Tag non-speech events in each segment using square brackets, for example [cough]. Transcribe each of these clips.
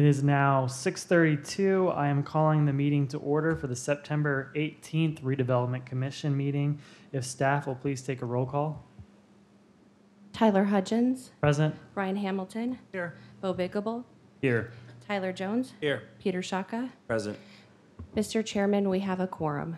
It is now 6:32. I am calling the meeting to order for the September 18th Redevelopment Commission meeting. If staff will please take a roll call. Tyler Hudgens, Present? Ryan Hamilton, Here. Bo Bigelow, Here. Tyler Jones, Here. Peter Shaka. Present. Mr. Chairman, we have a quorum.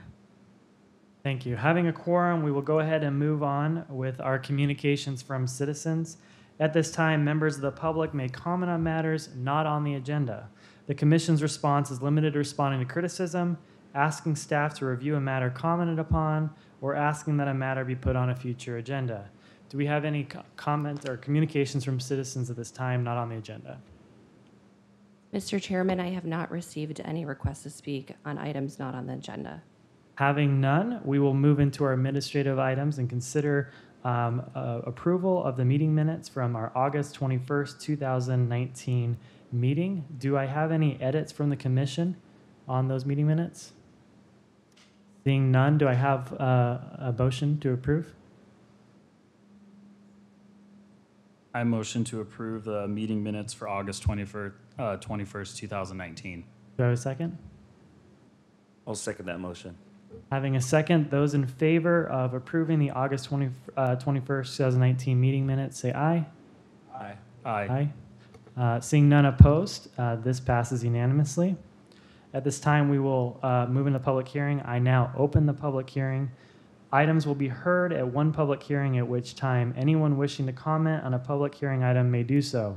Thank you. Having a quorum, we will go ahead and move on with our communications from citizens. At this time, members of the public may comment on matters not on the agenda. The commission's response is limited to responding to criticism, asking staff to review a matter commented upon, or asking that a matter be put on a future agenda. Do we have any co- comment or communications from citizens at this time not on the agenda? Mr. Chairman, I have not received any requests to speak on items not on the agenda. Having none, we will move into our administrative items and consider um, uh, approval of the meeting minutes from our August 21st, 2019 meeting. Do I have any edits from the commission on those meeting minutes? Seeing none, do I have uh, a motion to approve? I motion to approve the meeting minutes for August 21st, uh, 21st, 2019. Do I have a second? I'll second that motion. Having a second, those in favor of approving the August 20, uh, 21st, 2019 meeting minutes, say aye. Aye. Aye. Aye. Uh, Seeing none opposed, uh, this passes unanimously. At this time, we will uh, move into public hearing. I now open the public hearing. Items will be heard at one public hearing, at which time anyone wishing to comment on a public hearing item may do so.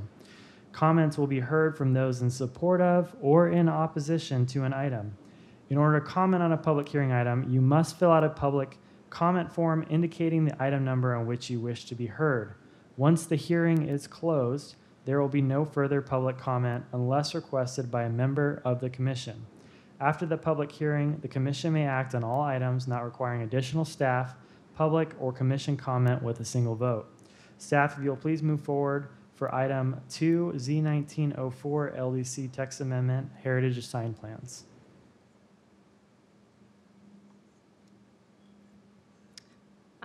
Comments will be heard from those in support of or in opposition to an item. In order to comment on a public hearing item, you must fill out a public comment form indicating the item number on which you wish to be heard. Once the hearing is closed, there will be no further public comment unless requested by a member of the commission. After the public hearing, the commission may act on all items not requiring additional staff, public, or commission comment with a single vote. Staff, if you'll please move forward for item 2 Z1904 LDC text amendment heritage assigned plans.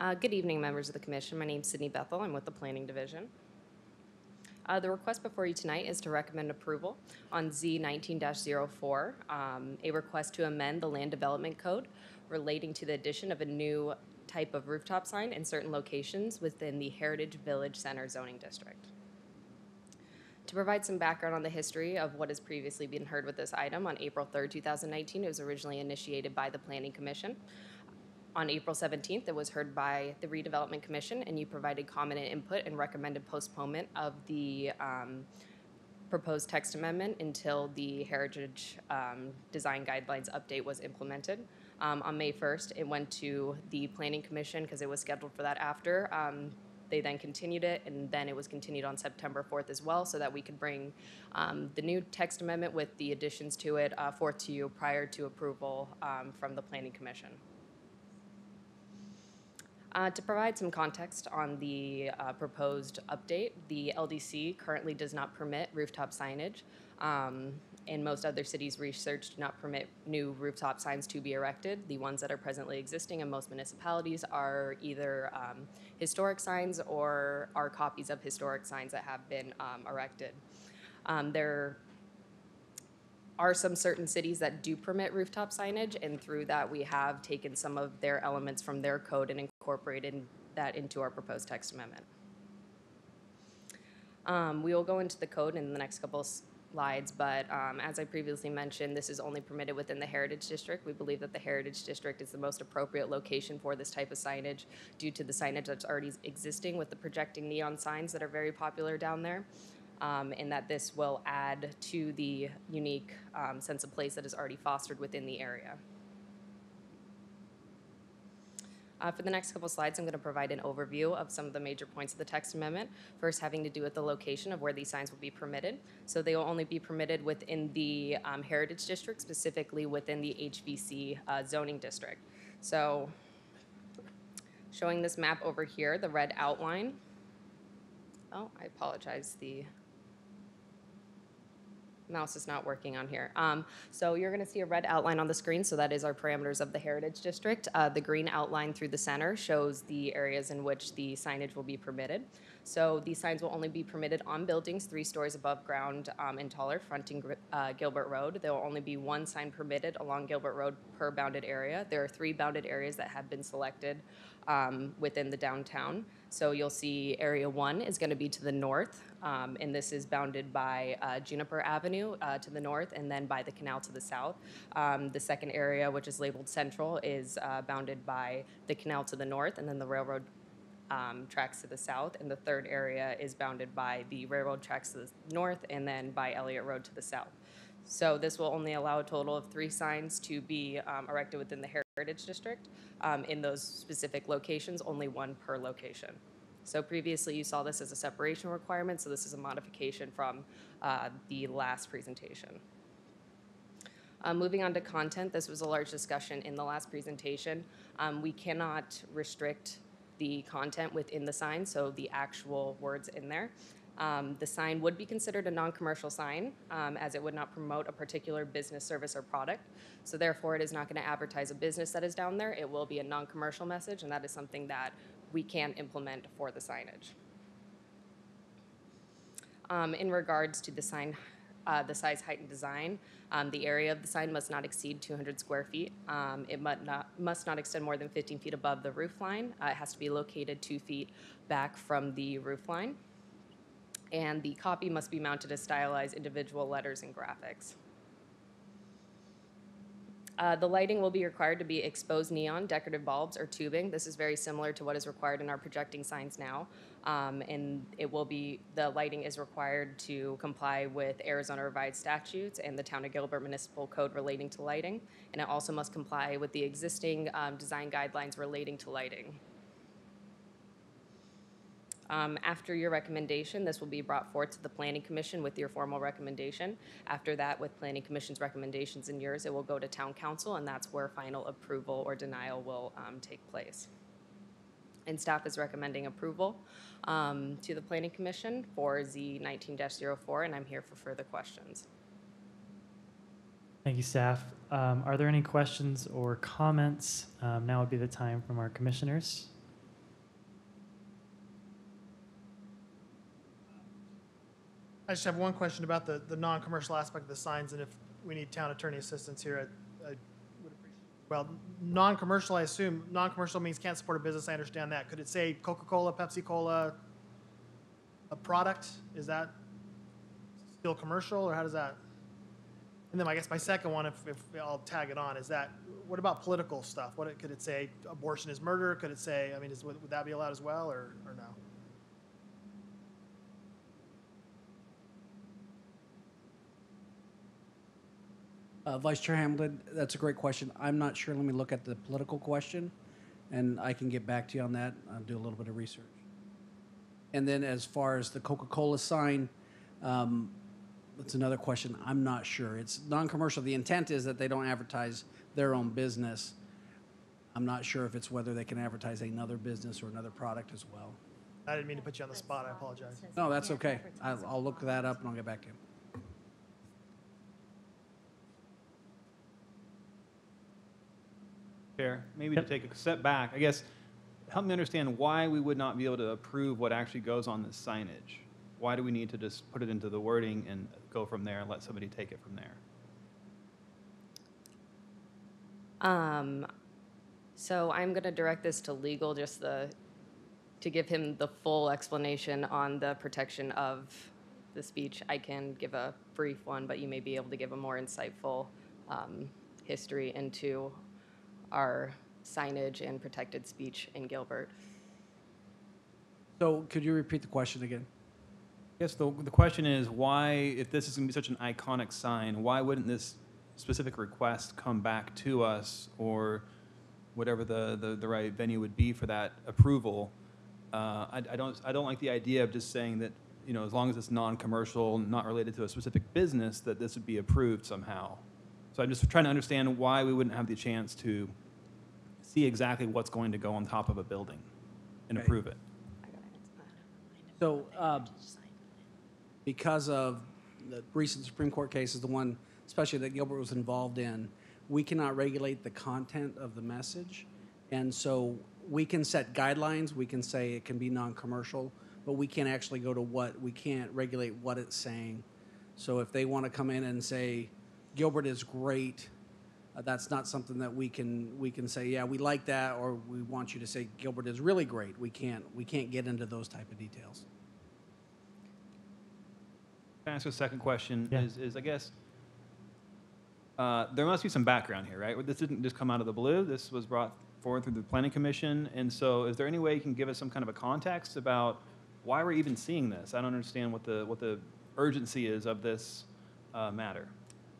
Uh, Good evening, members of the commission. My name is Sydney Bethel. I'm with the Planning Division. Uh, The request before you tonight is to recommend approval on Z 19-04, um, a request to amend the Land Development Code relating to the addition of a new type of rooftop sign in certain locations within the Heritage Village Center zoning district. To provide some background on the history of what has previously been heard with this item, on April 3rd, 2019, it was originally initiated by the Planning Commission. On April 17th, it was heard by the Redevelopment Commission, and you provided comment and input and recommended postponement of the um, proposed text amendment until the Heritage um, Design Guidelines update was implemented. Um, On May 1st, it went to the Planning Commission because it was scheduled for that after. Um, They then continued it, and then it was continued on September 4th as well, so that we could bring um, the new text amendment with the additions to it uh, forth to you prior to approval um, from the Planning Commission. Uh, To provide some context on the uh, proposed update, the LDC currently does not permit rooftop signage. Um, And most other cities' research do not permit new rooftop signs to be erected. The ones that are presently existing in most municipalities are either um, historic signs or are copies of historic signs that have been um, erected. Um, There are some certain cities that do permit rooftop signage, and through that, we have taken some of their elements from their code and incorporated that into our proposed text amendment. Um, we will go into the code in the next couple slides, but um, as I previously mentioned, this is only permitted within the Heritage District. We believe that the Heritage District is the most appropriate location for this type of signage due to the signage that's already existing with the projecting neon signs that are very popular down there um, and that this will add to the unique um, sense of place that is already fostered within the area. Uh, For the next couple slides, I'm going to provide an overview of some of the major points of the text amendment. First, having to do with the location of where these signs will be permitted. So they will only be permitted within the um, Heritage District, specifically within the HVC uh, zoning district. So showing this map over here, the red outline. Oh, I apologize, the mouse is not working on here. Um, so you're going to see a red outline on the screen. So that is our parameters of the Heritage District. Uh, the green outline through the center shows the areas in which the signage will be permitted. So these signs will only be permitted on buildings three stories above ground um, and taller, fronting uh, Gilbert Road. There will only be one sign permitted along Gilbert Road per bounded area. There are three bounded areas that have been selected um, within the downtown. So you'll see Area One is going to be to the north, um, and this is bounded by uh, Juniper Avenue uh, to the north, and then by the canal to the south. Um, the second area, which is labeled Central, is uh, bounded by the canal to the north, and then the railroad um, tracks to the south, and the third area is bounded by the railroad tracks to the north and then by Elliott Road to the south. So this will only allow a total of three signs to be um, erected within the Heritage District. Um, In those specific locations, only one per location. So previously, you saw this as a separation requirement, so this is a modification from uh, the last presentation. Uh, Moving on to content, this was a large discussion in the last presentation. Um, We cannot restrict the content within the sign, so the actual words in there. Um, The sign would be considered a non-commercial sign, um, as it would not promote a particular business, service, or product. So therefore, it is not going to advertise a business that is down there. It will be a non-commercial message, and that is something that we can implement for the signage. Um, in regards to the sign, uh, the size, height, and design, um, the area of the sign must not exceed 200 square feet. Um, it must not, must not extend more than 15 feet above the roof line. Uh, it has to be located two feet back from the roof line. And the copy must be mounted as stylized individual letters and graphics. Uh, The lighting will be required to be exposed neon, decorative bulbs, or tubing. This is very similar to what is required in our projecting signs now. Um, And it will be, the lighting is required to comply with Arizona revised statutes and the Town of Gilbert Municipal Code relating to lighting. And it also must comply with the existing um, design guidelines relating to lighting. Um, After your recommendation, this will be brought forth to the Planning Commission with your formal recommendation. After that, with Planning Commission's recommendations and yours, it will go to Town Council, and that's where final approval or denial will um, take place. And staff is recommending approval um, to the Planning Commission for Z 19-04, and I'm here for further questions. Thank you, staff. Um, Are there any questions or comments? Um, Now would be the time from our commissioners. I just have one question about the, the non-commercial aspect of the signs, and if we need town attorney assistance here, I, I would appreciate. Well, non-commercial, I assume, non-commercial means can't support a business, I understand that. Could it say Coca-Cola, Pepsi-Cola, a product? Is that still commercial, or how does that? And then I guess my second one, if, if I'll tag it on, is that, what about political stuff? What, could it say abortion is murder? Could it say, I mean, is, would would that be allowed as well, or, or no? Uh, Vice Chair Hamilton, that's a great question. I'm not sure. Let me look at the political question, and I can get back to you on that. I'll do a little bit of research. And then as far as the Coca-Cola sign, um, that's another question. I'm not sure. It's non-commercial. The intent is that they don't advertise their own business. I'm not sure if it's whether they can advertise another business or another product as well. I didn't mean to put you on the spot, I apologize. No, that's okay. I'll, I'll look that up and I'll get back to you. Chair, maybe to take a step back, I guess, help me understand why we would not be able to approve what actually goes on the signage. Why do we need to just put it into the wording and go from there and let somebody take it from there? Um, so I'm going to direct this to legal, just the, to give him the full explanation on the protection of the speech. I can give a brief one, but you may be able to give a more insightful um, history into our signage and protected speech in Gilbert. So could you repeat the question again? Yes, the, the question is why, if this is going to be such an iconic sign, why wouldn't this specific request come back to us or whatever the, the, the right venue would be for that approval? Uh, I, I don't, I don't like the idea of just saying that, you know, as long as it's non-commercial, not related to a specific business, that this would be approved somehow. So I'm just trying to understand why we wouldn't have the chance to see exactly what's going to go on top of a building and Okay. approve it. So, uh, because of the recent Supreme Court case is the one, especially that Gilbert was involved in. We cannot regulate the content of the message. And so we can set guidelines, we can say it can be non-commercial, but we can't actually go to what, we can't regulate what it's saying. So if they want to come in and say Gilbert is great, uh, that's not something that we can, we can say, yeah, we like that, or we want you to say Gilbert is really great. We can't, we can't get into those type of details. Can I ask a second question? Yeah. Is, is I guess, uh, there must be some background here, right? This didn't just come out of the blue. This was brought forward through the planning commission. And so is there any way you can give us some kind of a context about why we're even seeing this? I don't understand what the, what the urgency is of this uh, matter.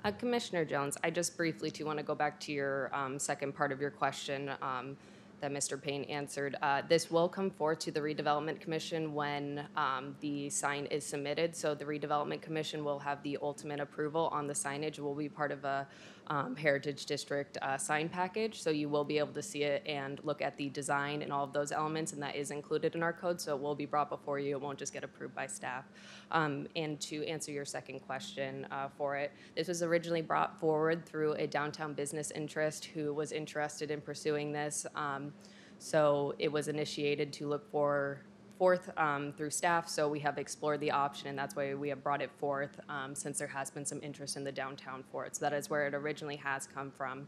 Uh, Commissioner Jones, I just briefly too want to go back to your um, second part of your question um, that Mr. Payne answered. Uh, This will come forth to the redevelopment commission when um, the sign is submitted. So the redevelopment commission will have the ultimate approval on the signage. It will be part of a um, Heritage District uh, sign package. So you will be able to see it and look at the design and all of those elements, and that is included in our code. So it will be brought before you. It won't just get approved by staff. Um, And to answer your second question uh, for it, this was originally brought forward through a downtown business interest who was interested in pursuing this. Um, So it was initiated to look for, forth um, through staff, so we have explored the option, and that's why we have brought it forth, um, since there has been some interest in the downtown for it. So that is where it originally has come from,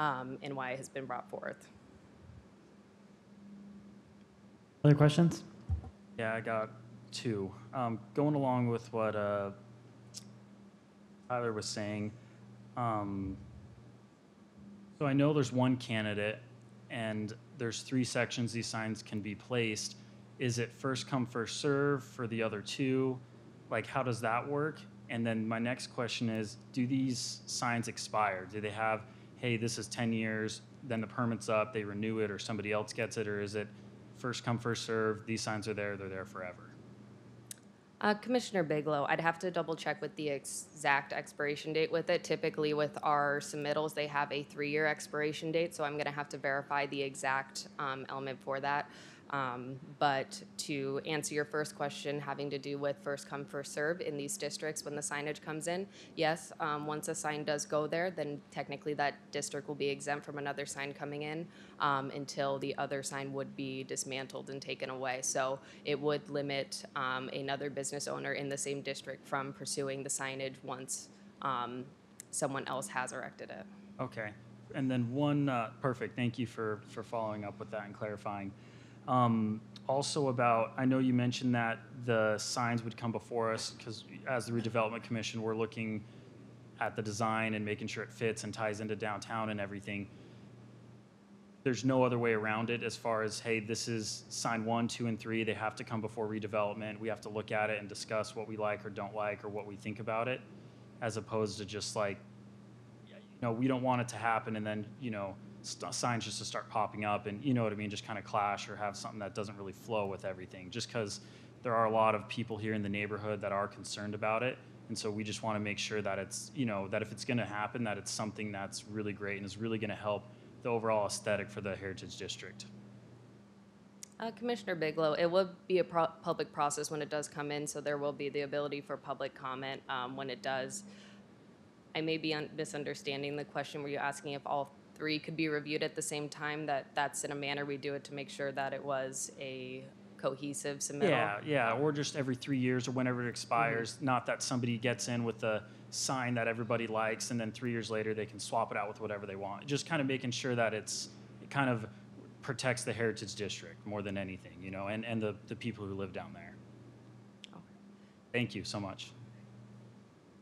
um, and why it has been brought forth. Other questions? Yeah, I got two. Um, going along with what uh, Tyler was saying, um, so I know there's one candidate, and there's three sections these signs can be placed. Is it first come, first serve for the other two? Like, how does that work? And then my next question is, do these signs expire? Do they have, hey, this is 10 years, then the permit's up, they renew it, or somebody else gets it, or is it first come, first serve, these signs are there, they're there forever? Uh, Commissioner Bigelow, I'd have to double check with the exact expiration date with it. Typically with our submittals, they have a three-year expiration date, so I'm gonna have to verify the exact, um, element for that. Um, but to answer your first question, having to do with first come, first serve in these districts when the signage comes in, yes, um, once a sign does go there, then technically that district will be exempt from another sign coming in, um, until the other sign would be dismantled and taken away. So it would limit, um, another business owner in the same district from pursuing the signage once, um, someone else has erected it. Okay. And then one, uh, perfect, thank you for, for following up with that and clarifying. Um, also about, I know you mentioned that the signs would come before us, because as the redevelopment commission, we're looking at the design and making sure it fits and ties into downtown and everything. There's no other way around it as far as, hey, this is sign one, two, and three, they have to come before redevelopment. We have to look at it and discuss what we like or don't like or what we think about it, as opposed to just like, you know, we don't want it to happen and then, you know, st- signs just to start popping up and, you know what I mean, just kind of clash or have something that doesn't really flow with everything. Just because there are a lot of people here in the neighborhood that are concerned about it. And so we just want to make sure that it's, you know, that if it's going to happen, that it's something that's really great and is really going to help the overall aesthetic for the Heritage District. Uh, Commissioner Bigelow, it will be a pro- public process when it does come in, so there will be the ability for public comment um, when it does. I may be un- misunderstanding the question. Were you asking if all three could be reviewed at the same time? That that's in a manner we do it to make sure that it was a cohesive submittal? Yeah, yeah, or just every three years or whenever it expires. Not that somebody gets in with a sign that everybody likes and then three years later they can swap it out with whatever they want. Just kind of making sure that it's, it kind of protects the Heritage District more than anything, you know, and, and the, the people who live down there. Okay. Thank you so much.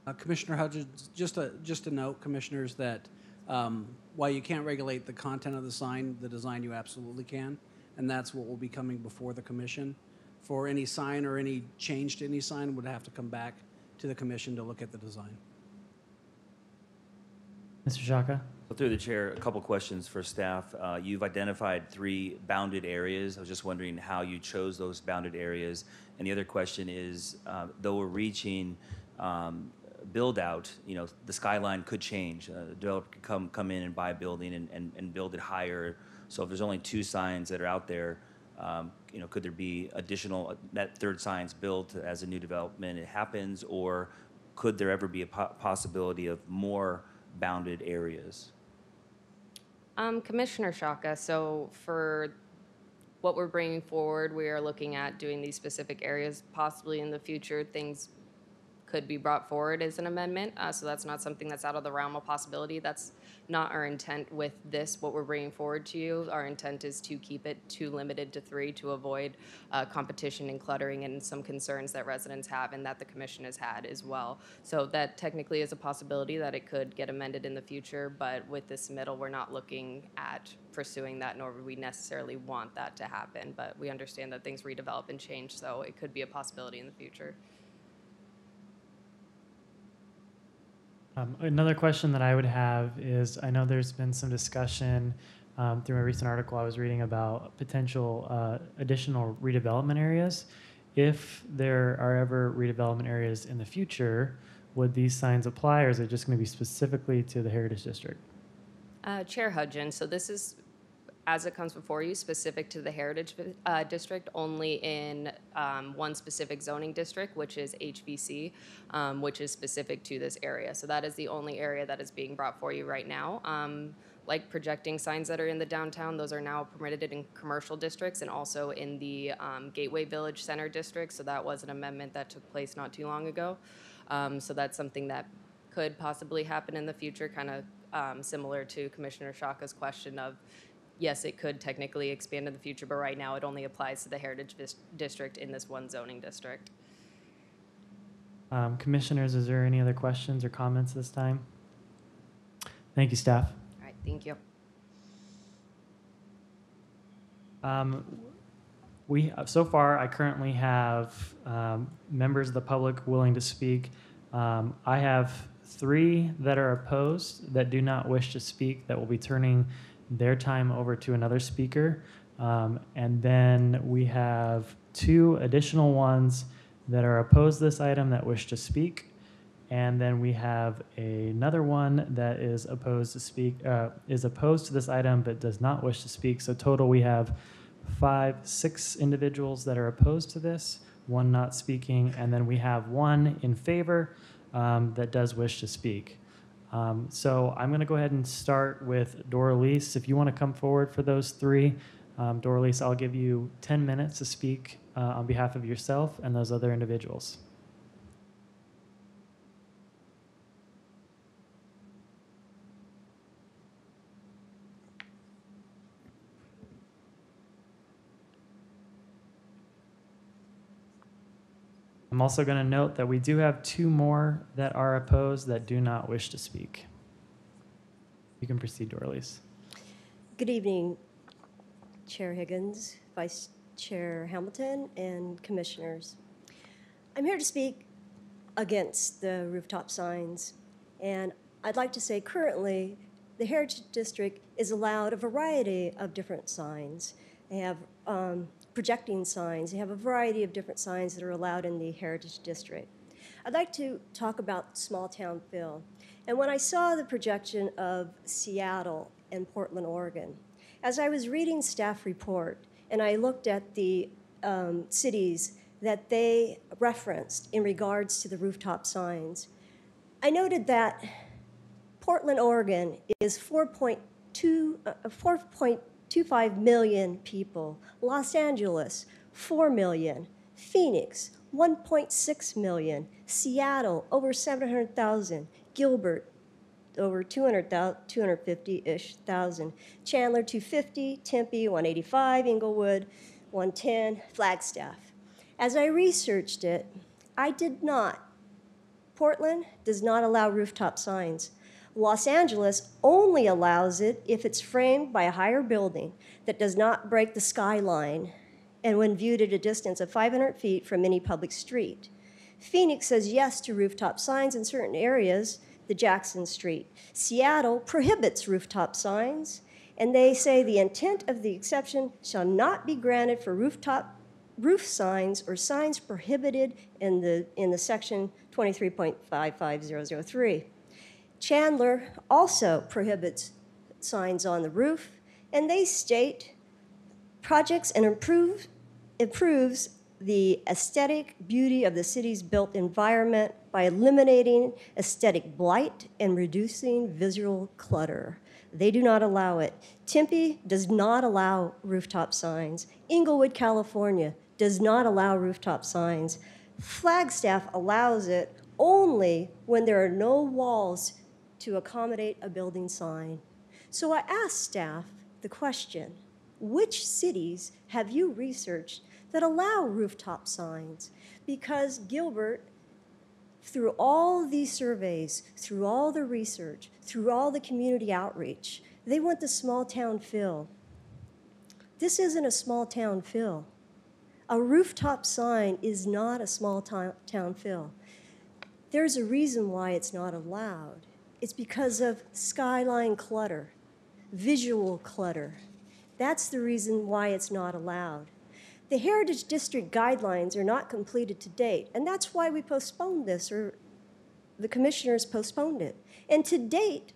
Uh, Commissioner Hudgens, just a, just a note, commissioners, that um, while you can't regulate the content of the sign, the design you absolutely can, and that's what will be coming before the commission. For any sign or any change to any sign would have to come back to the commission to look at the design. Mr. Shaka? So Through the chair, a couple questions for staff. Uh, You've identified three bounded areas. I was just wondering how you chose those bounded areas. And the other question is, uh, though we're reaching um, build-out, you know, the skyline could change. Uh, A developer could come, come in and buy a building and, and and build it higher. So if there's only two signs that are out there, um, you know, could there be additional, that third sign's built as a new development it happens? Or could there ever be a po- possibility of more bounded areas? Um, Commissioner Shaka, so for what we're bringing forward, we are looking at doing these specific areas. Possibly in the future, things could be brought forward as an amendment. Uh, so that's not something that's out of the realm of possibility. That's not our intent with this, what we're bringing forward to you. Our intent is to keep it too limited to three to avoid uh, competition and cluttering and some concerns that residents have and that the commission has had as well. So that technically is a possibility that it could get amended in the future, but with this middle, we're not looking at pursuing that, nor would we necessarily want that to happen. But we understand that things redevelop and change, so it could be a possibility in the future. Um, another question that I would have is I know there's been some discussion um, through a recent article I was reading about potential uh, additional redevelopment areas. If there are ever redevelopment areas in the future, would these signs apply or is it just going to be specifically to the Heritage District? Uh, Chair Hudgens, so this is, as it comes before you, specific to the Heritage uh, District, only in um, one specific zoning district, which is HVC, um, which is specific to this area. So that is the only area that is being brought for you right now. Um, Like projecting signs that are in the downtown, those are now permitted in commercial districts and also in the um, Gateway Village Center District. So that was an amendment that took place not too long ago. Um, So that's something that could possibly happen in the future, kind of um, similar to Commissioner Shaka's question of, yes, it could technically expand in the future, but right now it only applies to the Heritage Dis- District in this one zoning district. Um, commissioners, is there any other questions or comments this time? Thank you, staff. All right, thank you. Um, we so far, I currently have um, members of the public willing to speak. Um, I have three that are opposed that do not wish to speak. That will be turning their time over to another speaker, um, and then we have two additional ones that are opposed to this item that wish to speak. And then we have another one that is opposed to speak, uh, is opposed to this item but does not wish to speak. So total, we have five, six individuals that are opposed to this, one not speaking, and then we have one in favor um, that does wish to speak. Um, so I'm going to go ahead and start with Doralice. If you want to come forward for those three, um, Doralice, I'll give you 10 minutes to speak uh, on behalf of yourself and those other individuals. I'm also going to note that we do have two more that are opposed that do not wish to speak. You can proceed, Doralice. Good evening, Chair Hudgens, Vice Chair Hamilton, and Commissioners. I'm here to speak against the rooftop signs, and I'd like to say currently, the Heritage District is allowed a variety of different signs. They have um, projecting signs, they have a variety of different signs that are allowed in the Heritage District. I'd like to talk about small town feel. And when I saw the projection of Seattle and Portland, Oregon, as I was reading staff report and I looked at the um, cities that they referenced in regards to the rooftop signs, I noted that Portland, Oregon is 4.2, uh, 4.25 million people. Los Angeles, 4 million. Phoenix, 1.6 million. Seattle, over 700,000. Gilbert, over 250-ish thousand. Chandler, 250. Tempe, 185. Inglewood, 110. Flagstaff. As I researched it, I did not. Portland does not allow rooftop signs. Los Angeles only allows it if it's framed by a higher building that does not break the skyline and when viewed at a distance of 500 feet from any public street. Phoenix says yes to rooftop signs in certain areas, the Jackson Street. Seattle prohibits rooftop signs, and they say the intent of the exception shall not be granted for rooftop roof signs or signs prohibited in the in the section 23.55003. Chandler also prohibits signs on the roof, and they state projects and improve, improves the aesthetic beauty of the city's built environment by eliminating aesthetic blight and reducing visual clutter. They do not allow it. Tempe does not allow rooftop signs. Inglewood, California does not allow rooftop signs. Flagstaff allows it only when there are no walls to accommodate a building sign. So I asked staff the question which cities have you researched that allow rooftop signs? Because Gilbert, through all these surveys, through all the research, through all the community outreach, they want the small town feel. This isn't a small town feel. A rooftop sign is not a small town feel. There's a reason why it's not allowed. It's because of skyline clutter, visual clutter. That's the reason why it's not allowed. The Heritage District guidelines are not completed to date, and that's why we postponed this, or the commissioners postponed it. And to date,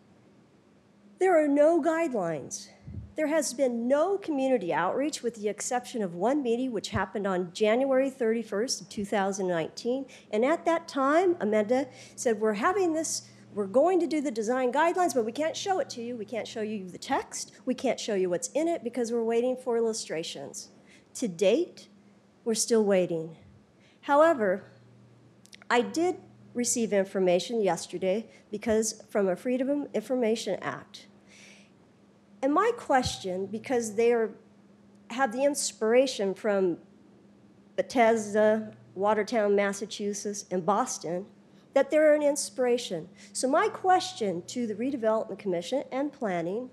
there are no guidelines. There has been no community outreach with the exception of one meeting which happened on January 31st of 2019. And at that time, Amanda said, we're having this, we're going to do the design guidelines, but we can't show it to you. We can't show you the text. We can't show you what's in it because we're waiting for illustrations. To date, we're still waiting. However, I did receive information yesterday because from a Freedom of Information Act. And my question, because they are, have the inspiration from Bethesda, Watertown, Massachusetts, and Boston, that they're an inspiration. So my question to the Redevelopment Commission and Planning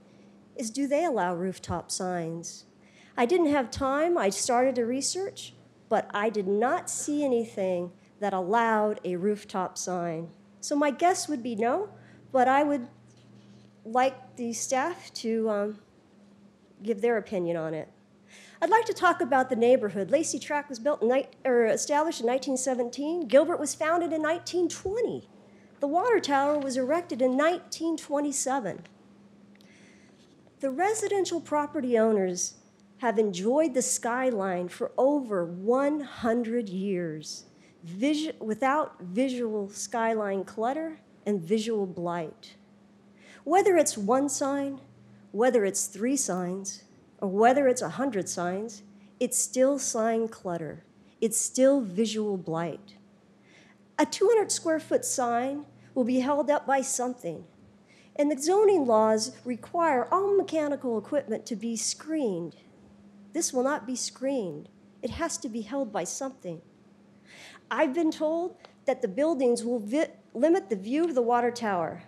is do they allow rooftop signs? I didn't have time, I started to research, but I did not see anything that allowed a rooftop sign. So my guess would be no, but I would like the staff to um, give their opinion on it. I'd like to talk about the neighborhood. Lacey Track was built or established in 1917. Gilbert was founded in 1920. The water tower was erected in 1927. The residential property owners have enjoyed the skyline for over 100 years without visual skyline clutter and visual blight. Whether it's one sign, whether it's three signs, or whether it's a hundred signs, it's still sign clutter. It's still visual blight. A 200 square foot sign will be held up by something. And the zoning laws require all mechanical equipment to be screened. This will not be screened. It has to be held by something. I've been told that the buildings will vi- limit the view of the water tower.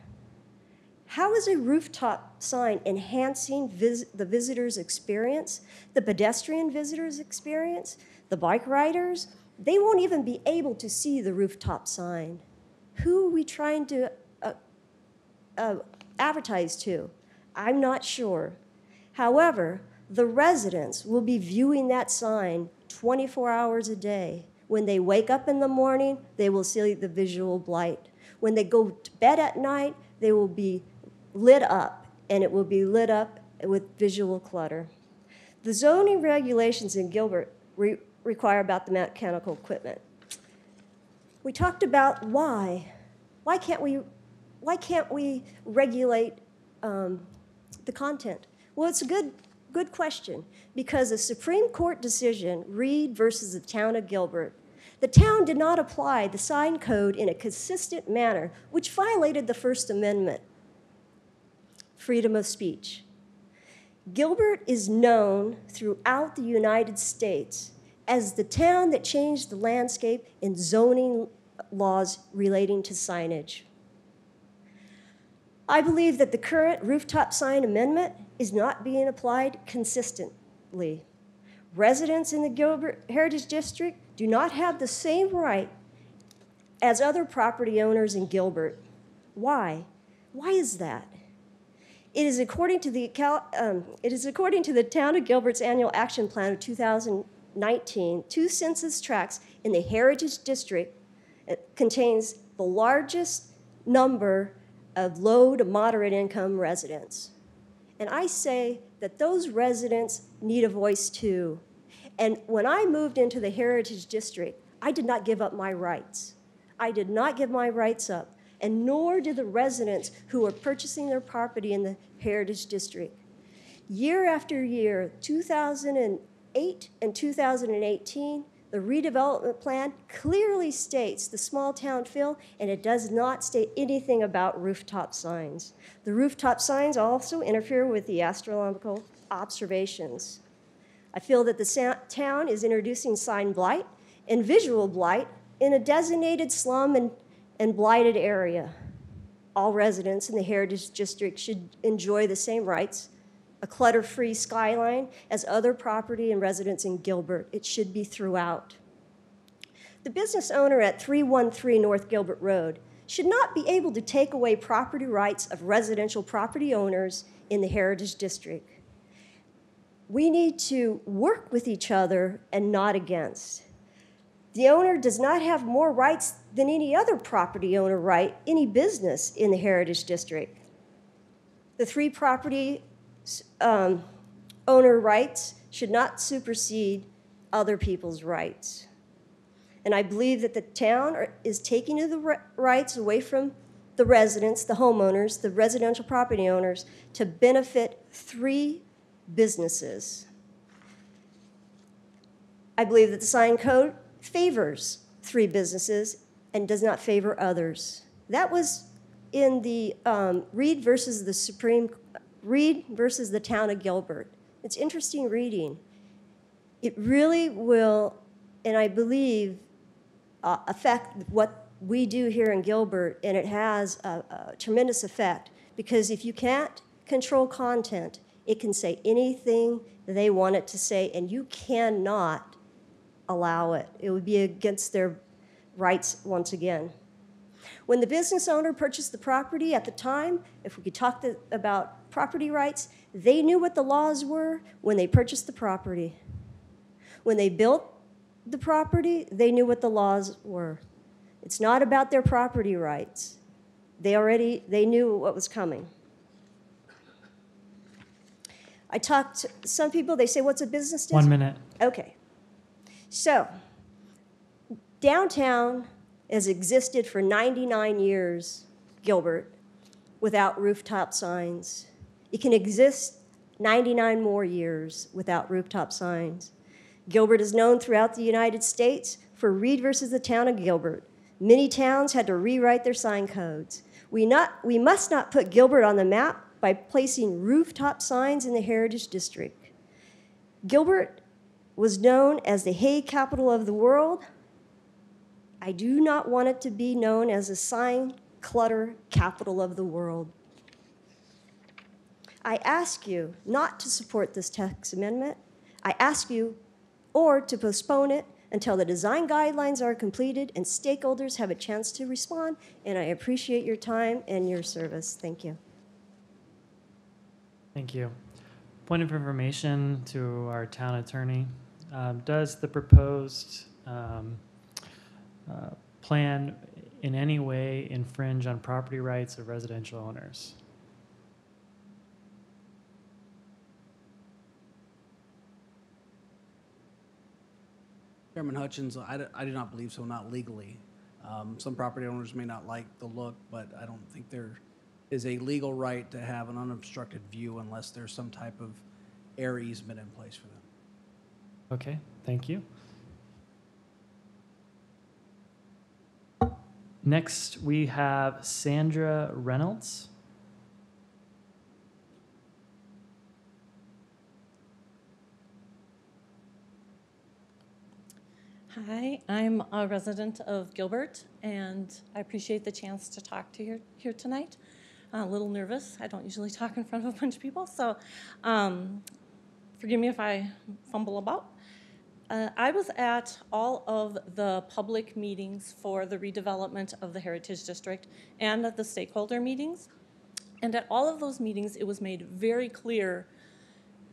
How is a rooftop sign enhancing vis- the visitor's experience, the pedestrian visitor's experience, the bike riders? They won't even be able to see the rooftop sign. Who are we trying to uh, uh, advertise to? I'm not sure. However, the residents will be viewing that sign 24 hours a day. When they wake up in the morning, they will see the visual blight. When they go to bed at night, they will be lit up, and it will be lit up with visual clutter. The zoning regulations in Gilbert re- require about the mechanical equipment. We talked about why. Why can't we, why can't we regulate um, the content? Well, it's a good, good question because a Supreme Court decision, Reed versus the town of Gilbert, the town did not apply the sign code in a consistent manner, which violated the First Amendment freedom of speech. Gilbert is known throughout the United States as the town that changed the landscape in zoning laws relating to signage. I believe that the current rooftop sign amendment is not being applied consistently. Residents in the Gilbert Heritage District do not have the same right as other property owners in Gilbert. Why? Why is that? It is according to the Cal- um, it is according to the Town of Gilbert's annual action plan of 2019. Two census tracts in the Heritage District uh, contains the largest number of low to moderate income residents. And I say that those residents need a voice too. And when I moved into the Heritage District, I did not give up my rights. I did not give my rights up, and nor do the residents who are purchasing their property in the Heritage District. Year after year, 2008 and 2018, the redevelopment plan clearly states the small town feel, and it does not state anything about rooftop signs. The rooftop signs also interfere with the astronomical observations. I feel that the town is introducing sign blight and visual blight in a designated slum and, and blighted area. All residents in the Heritage District should enjoy the same rights, a clutter-free skyline as other property and residents in Gilbert. It should be throughout. The business owner at 313 North Gilbert Road should not be able to take away property rights of residential property owners in the Heritage District. We need to work with each other and not against. The owner does not have more rights than any other property owner right, any business in the Heritage District. The three property um, owner rights should not supersede other people's rights. And I believe that the town are- is taking the rights away from the residents, the homeowners, the residential property owners, to benefit three businesses. I believe that the sign code favors three businesses and does not favor others. That was in the um, Reed versus the Supreme, Reed versus the town of Gilbert. It's interesting reading. It really will, and I believe, uh, affect what we do here in Gilbert, and it has a, a tremendous effect because if you can't control content, it can say anything they want it to say, and you cannot allow it. It would be against their rights once again. When the business owner purchased the property at the time, if we could talk the, about property rights, they knew what the laws were when they purchased the property. When they built the property, they knew what the laws were. It's not about their property rights. They already they knew what was coming. I talked to some people, they say, What's a business district? One minute. Okay. So, downtown has existed for 99 years, Gilbert, without rooftop signs. It can exist 99 more years without rooftop signs. Gilbert is known throughout the United States for Reed versus the town of Gilbert. Many towns had to rewrite their sign codes. We, not, we must not put Gilbert on the map by placing rooftop signs in the Heritage District. Gilbert was known as the hay capital of the world. I do not want it to be known as a sign clutter capital of the world. I ask you not to support this text amendment. I ask you or to postpone it until the design guidelines are completed and stakeholders have a chance to respond. And I appreciate your time and your service. Thank you. Thank you. Point of information to our town attorney. Um, Does the proposed um, uh, plan in any way infringe on property rights of residential owners? Chairman Hudgens, I do, I do not believe so, not legally. Um, some property owners may not like the look, but I don't think there is a legal right to have an unobstructed view unless there's some type of air easement in place for them. Okay, thank you. Next, we have Sandra Reynolds. Hi, I'm a resident of Gilbert, and I appreciate the chance to talk to you here tonight. A little nervous. I don't usually talk in front of a bunch of people, so um, forgive me if I fumble about. Uh, I was at all of the public meetings for the redevelopment of the Heritage District and at the stakeholder meetings. And at all of those meetings, it was made very clear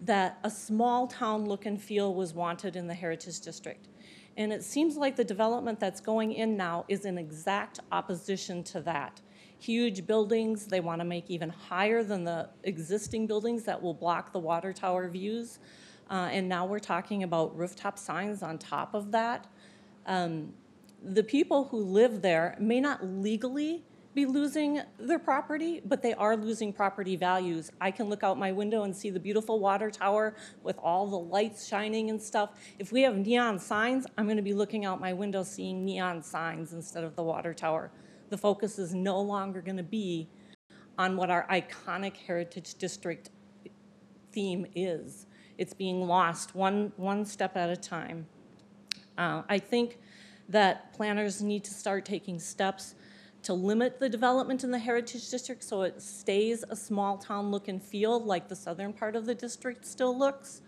that a small town look and feel was wanted in the Heritage District. And it seems like the development that's going in now is in exact opposition to that. Huge buildings, they want to make even higher than the existing buildings that will block the water tower views. Uh, and now we're talking about rooftop signs on top of that. Um, the people who live there may not legally be losing their property, but they are losing property values. I can look out my window and see the beautiful water tower with all the lights shining and stuff. If we have neon signs, I'm gonna be looking out my window seeing neon signs instead of the water tower. The focus is no longer gonna be on what our iconic heritage district theme is. It's being lost one, one step at a time. Uh, I think that planners need to start taking steps to limit the development in the Heritage District so it stays a small-town look and feel like the southern part of the district still looks.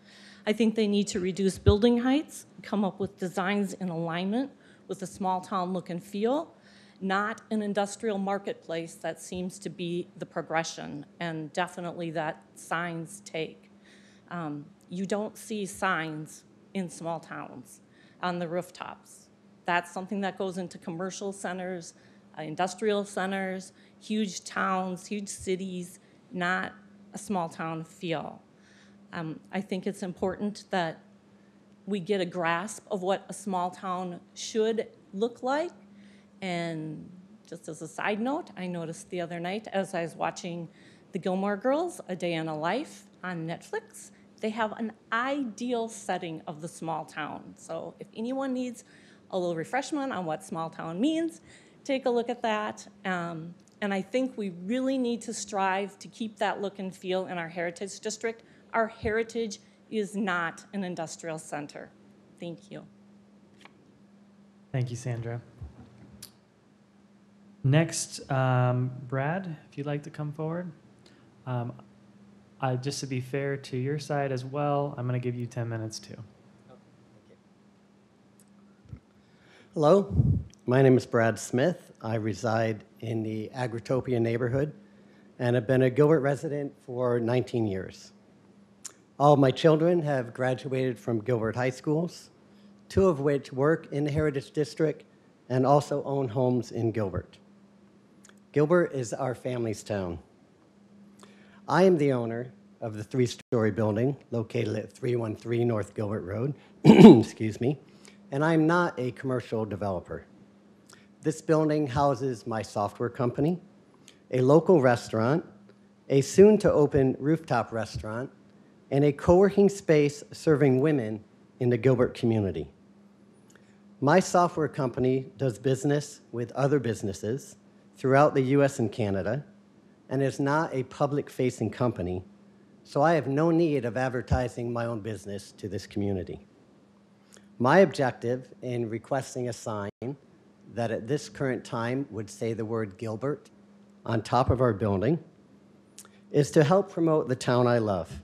I think they need to reduce building heights, come up with designs in alignment with a small-town look and feel, not an industrial marketplace that seems to be the progression, and definitely that signs take. Um, You don't see signs in small towns on the rooftops. That's something that goes into commercial centers, uh, industrial centers, huge towns, huge cities, not a small town feel. Um, I think it's important that we get a grasp of what a small town should look like. And just as a side note, I noticed the other night as I was watching The Gilmore Girls, A Day in a Life on Netflix, they have an ideal setting of the small town. So if anyone needs a little refreshment on what small town means, take a look at that. Um, and I think we really need to strive to keep that look and feel in our heritage district. Our heritage is not an industrial center. Thank you. Thank you, Sandra. Next, um, Brad, if you'd like to come forward. Um, uh, just to be fair to your side as well, I'm going to give you 10 minutes too. Hello, my name is Brad Smith. I reside in the Agritopia neighborhood and have been a Gilbert resident for 19 years. All my children have graduated from Gilbert High Schools, two of which work in the Heritage District and also own homes in Gilbert. Gilbert is our family's town. I am the owner of the three-story building located at 313 North Gilbert Road, [clears throat] excuse me, and I'm not a commercial developer. This building houses my software company, a local restaurant, a soon-to-open rooftop restaurant, and a co-working space serving women in the Gilbert community. My software company does business with other businesses throughout the US and Canada and is not a public-facing company, so I have no need of advertising my own business to this community. My objective in requesting a sign that at this current time would say the word Gilbert on top of our building is to help promote the town I love.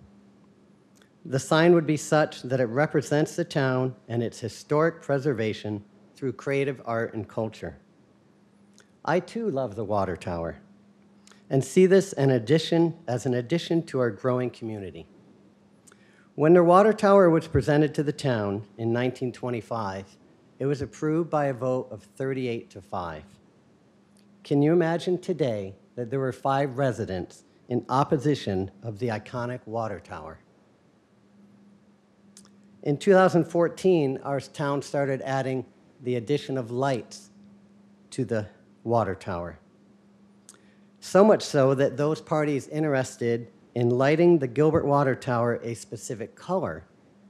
The sign would be such that it represents the town and its historic preservation through creative art and culture. I too love the water tower and see this an addition, as an addition to our growing community. When the water tower was presented to the town in 1925, it was approved by a vote of 38 to 5. Can you imagine today that there were five residents in opposition of the iconic water tower? In 2014, our town started adding the addition of lights to the water tower. So much so that those parties interested in lighting the Gilbert Water Tower a specific color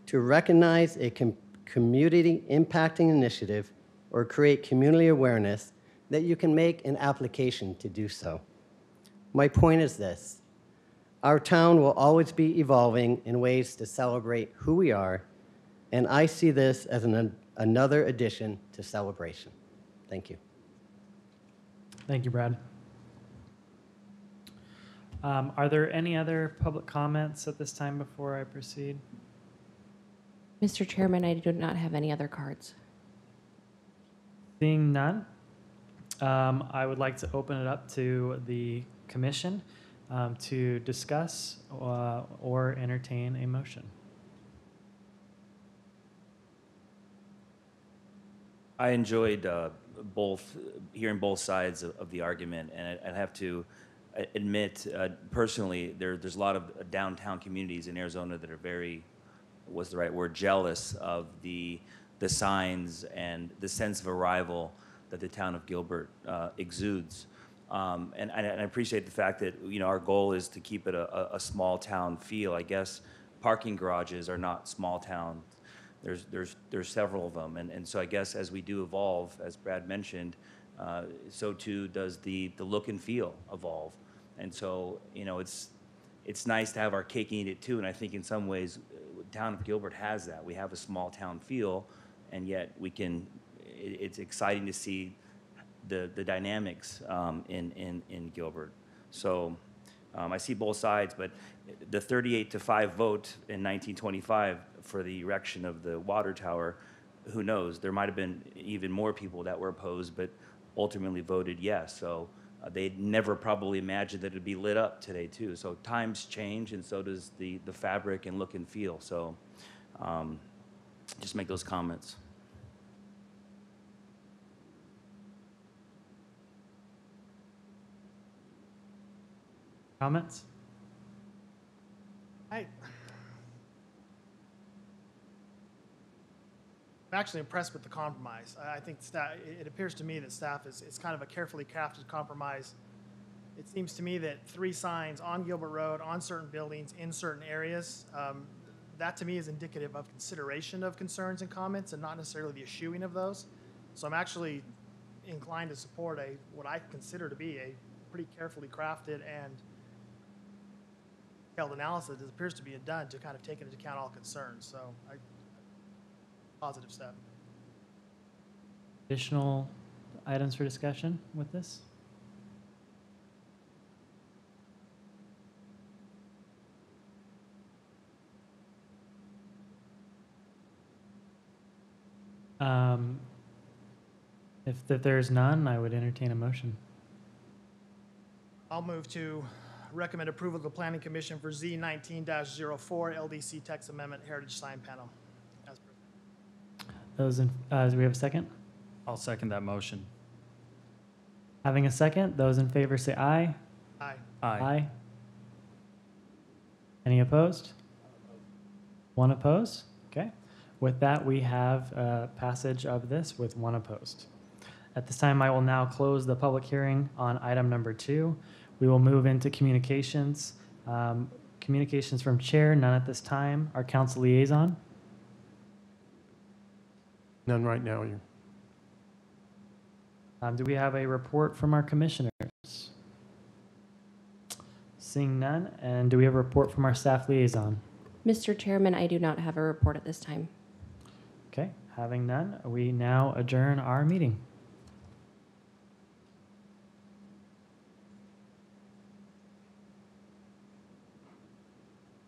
to recognize a com- community impacting initiative or create community awareness that you can make an application to do so. My point is this our town will always be evolving in ways to celebrate who we are, and I see this as an, another addition to celebration. Thank you. Thank you, Brad. Um, are there any other public comments at this time before I proceed? Mr. Chairman, I do not have any other cards. Seeing none, um, I would like to open it up to the commission um, to discuss uh, or entertain a motion. I enjoyed uh, both, hearing both sides of, of the argument, and I, I have to uh, admit, uh, personally, there, there's a lot of downtown communities in Arizona that are very what's the right word, jealous of the, the signs and the sense of arrival that the town of Gilbert uh, exudes. Um, and, and I appreciate the fact that, you know, our goal is to keep it a, a small town feel. I guess parking garages are not small town. There's, there's, there's several of them. And, and so I guess as we do evolve, as Brad mentioned, uh, so too does the, the look and feel evolve. And so, you know, it's, it's nice to have our cake and eat it too. And I think in some ways, uh, town of Gilbert has that. We have a small town feel, and yet we can, it, it's exciting to see the, the dynamics um, in, in, in Gilbert. So um, I see both sides, but the 38 to 5 vote in 1925 for the erection of the water tower, who knows? There might have been even more people that were opposed, but ultimately voted yes. So uh, they'd never probably imagined that it'd be lit up today, too. So times change, and so does the, the fabric and look and feel. So um, just make those comments. Comments? I, I'm actually impressed with the compromise. I, think staff, it appears to me that staff is, is kind of a carefully crafted compromise. It seems to me that three signs on Gilbert Road, on certain buildings, in certain areas, um, that to me is indicative of consideration of concerns and comments and not necessarily the eschewing of those. So I'm actually inclined to support a, what I consider to be a pretty carefully crafted and detailed analysis that appears to be done to kind of take into account all concerns. So I, positive step. Additional items for discussion with this? Um, If if there's none, I would entertain a motion. I'll move to recommend approval of the planning commission for Z nineteen 4 LDC text amendment heritage sign panel. Those in, uh, do we have a second? I'll second that motion. Having a second, those in favor say aye. Aye. Aye. Any opposed? One opposed? Okay. With that, we have uh, passage of this with one opposed. At this time, I will now close the public hearing on item number two. We will move into communications. Um, Communications from chair, none at this time. Our council liaison. None right now. Your Um, Do we have a report from our commissioners? Seeing none. And do we have a report from our staff liaison? Mr. Chairman, I do not have a report at this time. Okay, having none, we now adjourn our meeting.